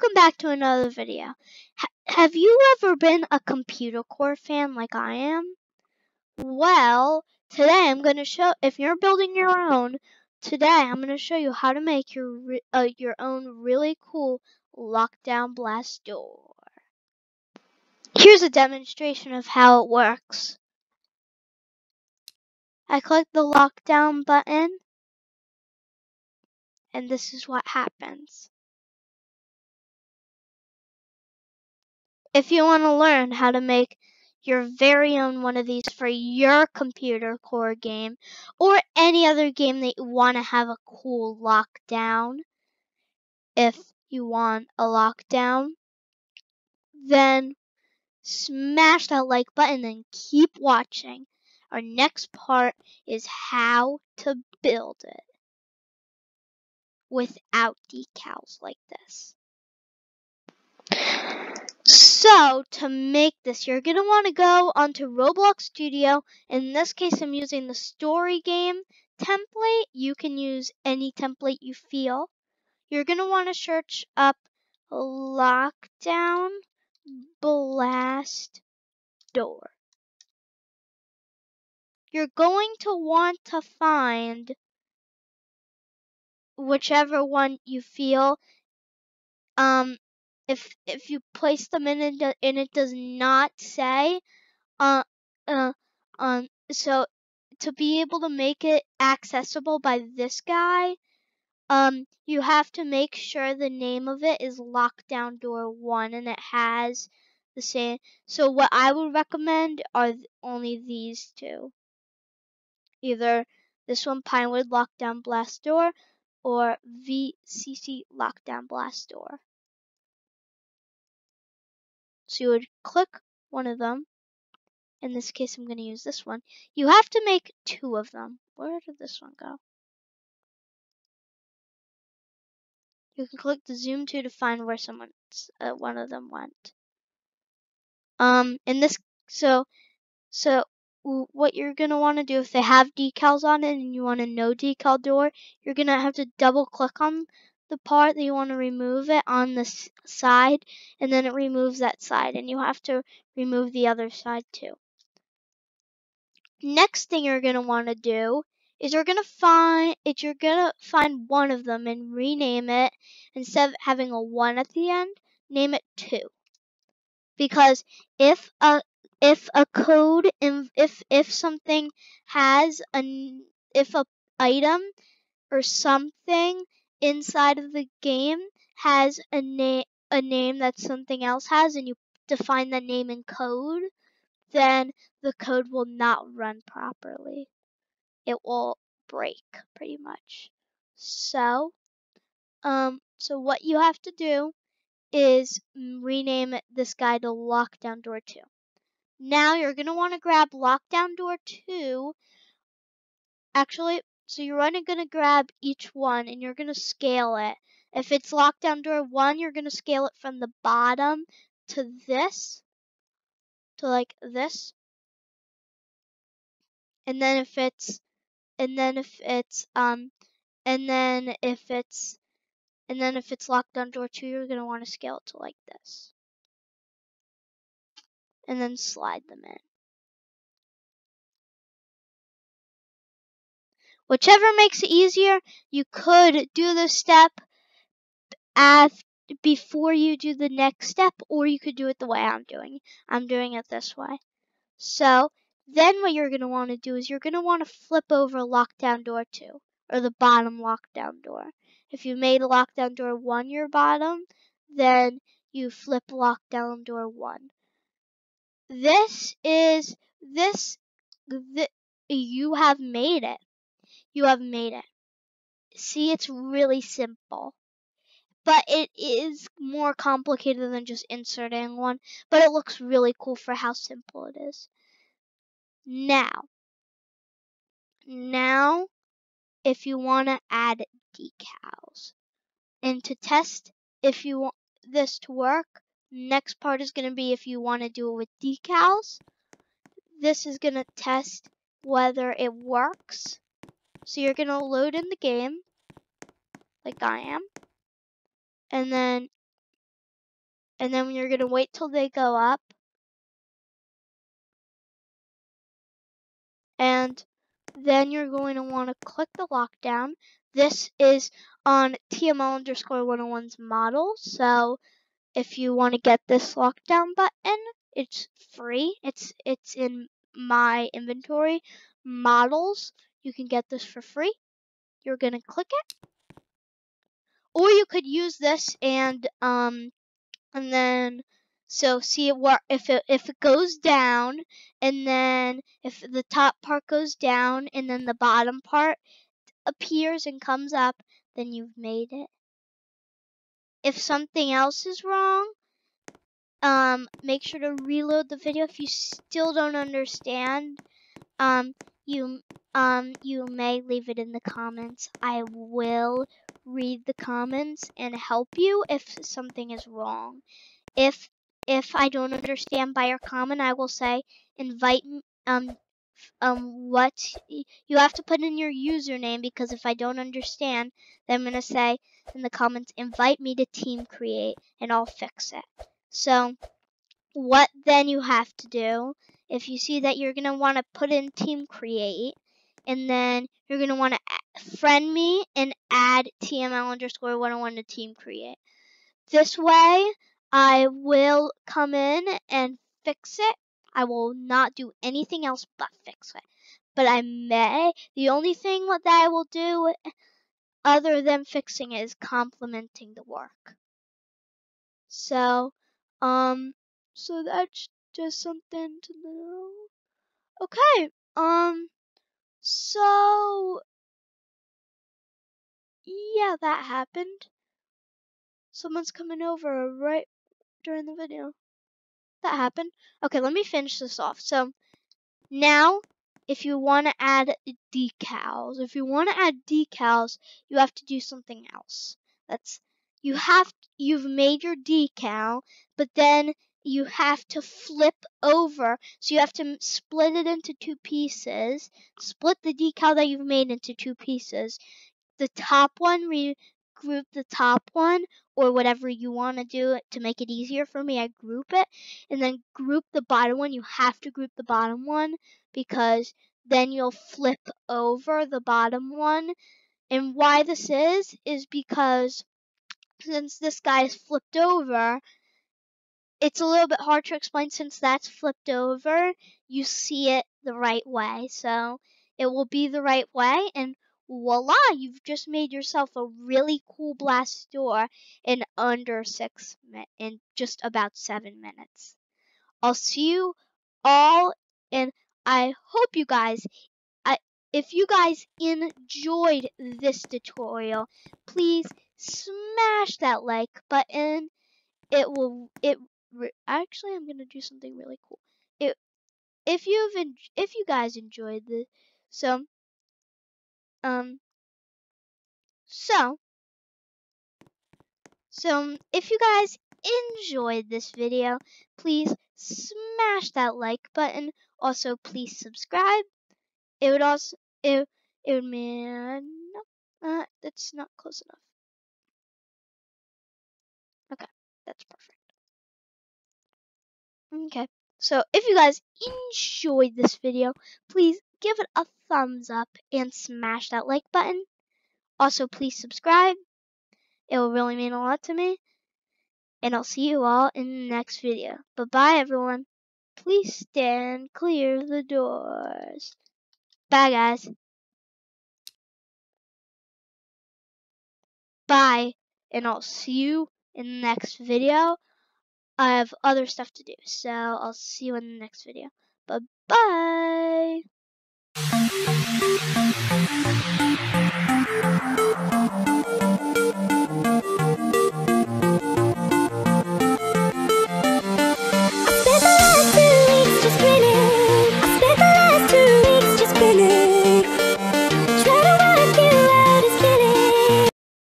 welcome back to another video. H have you ever been a computer core fan like I am? Well, today I'm going to show, if you're building your own, today I'm going to show you how to make your, uh, your own really cool lockdown blast door. Here's a demonstration of how it works. I click the lockdown button and this is what happens. If you want to learn how to make your very own one of these for your computer core game or any other game that you want to have a cool lockdown, if you want a lockdown, then smash that like button and keep watching. Our next part is how to build it without decals like this. So to make this, you're going to want to go onto Roblox Studio. In this case, I'm using the story game template. You can use any template you feel. You're going to want to search up Lockdown Blast Door. You're going to want to find whichever one you feel. Um, if if you place them in and, and it does not say, uh, uh, um, so to be able to make it accessible by this guy, um, you have to make sure the name of it is Lockdown Door One and it has the same. So what I would recommend are only these two. Either this one, Pinewood Lockdown Blast Door, or VCC Lockdown Blast Door. So you would click one of them. In this case, I'm going to use this one. You have to make two of them. Where did this one go? You can click the zoom to to find where someone's uh, one of them went. Um, in this, so, so what you're going to want to do if they have decals on it and you want a no decal door, you're going to have to double click on the part that you want to remove it on the side and then it removes that side and you have to remove the other side too. Next thing you're going to want to do is you're going to find it you're going to find one of them and rename it instead of having a 1 at the end, name it 2. Because if a if a code if if something has an if a item or something inside of the game has a name a name that something else has and you define the name in code then the code will not run properly. It will break pretty much. So um so what you have to do is rename this guy to lockdown door 2 now you're going to want to grab lockdown door 2. Actually, so you're only going to grab each one and you're going to scale it. If it's lockdown door 1, you're going to scale it from the bottom to this, to like this. And then if it's, and then if it's, um, and then if it's, and then if it's lockdown door 2, you're going to want to scale it to like this and then slide them in. Whichever makes it easier, you could do the step after, before you do the next step, or you could do it the way I'm doing. I'm doing it this way. So then what you're going to want to do is you're going to want to flip over lockdown door 2, or the bottom lockdown door. If you made lockdown door 1 your bottom, then you flip lockdown door 1. This is this the, you have made it. You have made it. See, it's really simple. But it is more complicated than just inserting one, but it looks really cool for how simple it is. Now, now, if you want to add decals, and to test if you want this to work, Next part is going to be if you want to do it with decals. This is going to test whether it works. So you're going to load in the game, like I am. and then and then you're going to wait till they go up and then you're going to want to click the lockdown. This is on TML underscore 101's model, so if you want to get this lockdown button, it's free. It's it's in my inventory models. You can get this for free. You're going to click it. Or you could use this and um and then so see what if it if it goes down and then if the top part goes down and then the bottom part appears and comes up, then you've made it. If something else is wrong, um, make sure to reload the video. If you still don't understand, um, you um you may leave it in the comments. I will read the comments and help you if something is wrong. If if I don't understand by your comment, I will say invite um um what you have to put in your username because if I don't understand, then I'm gonna say in the comments invite me to team create and I'll fix it. So what then you have to do if you see that you're gonna want to put in team create and then you're gonna want to friend me and add TML underscore 101 to team create. This way I will come in and fix it. I will not do anything else but fix it. But I may, the only thing that I will do other than fixing it is complimenting the work. So, um, so that's just something to know. Okay, um, yeah, that happened. Someone's coming over right during the video. That happened. Okay, let me finish this off. So now, if you want to add decals, if you want to add decals, you have to do something else. That's you have you've made your decal, but then you have to flip over. So you have to split it into two pieces. Split the decal that you've made into two pieces. The top one group the top one or whatever you want to do to make it easier for me. I group it and then group the bottom one. You have to group the bottom one because then you'll flip over the bottom one. And why this is, is because since this guy is flipped over, it's a little bit hard to explain since that's flipped over. You see it the right way. So it will be the right way. And voila, you've just made yourself a really cool blast door in under six minutes, in just about seven minutes. I'll see you all, and I hope you guys, I, if you guys enjoyed this tutorial, please smash that like button. It will, it, actually, I'm gonna do something really cool. It, if you've, if you guys enjoyed this, so um, so, so if you guys enjoyed this video, please smash that like button. Also, please subscribe. It would also, it, it would mean, no, uh, that's not close enough. Okay, that's perfect. Okay, so if you guys enjoyed this video, please give it a thumbs up and smash that like button. Also, please subscribe. It will really mean a lot to me. And I'll see you all in the next video. Bye-bye, everyone. Please stand clear of the doors. Bye, guys. Bye. And I'll see you in the next video. I have other stuff to do, so I'll see you in the next video. Bye-bye. Thank